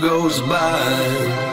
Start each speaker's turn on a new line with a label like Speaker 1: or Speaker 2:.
Speaker 1: goes by.